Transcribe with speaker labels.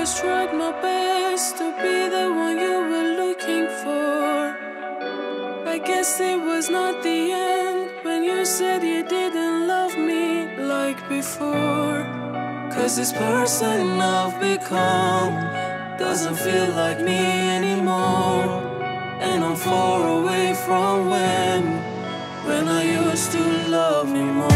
Speaker 1: always tried my best to be the one you were looking for. I guess it was not the end when you said you didn't love me like before. Cause this person I've become doesn't feel like me anymore. And I'm far away from when, when I used to love me more.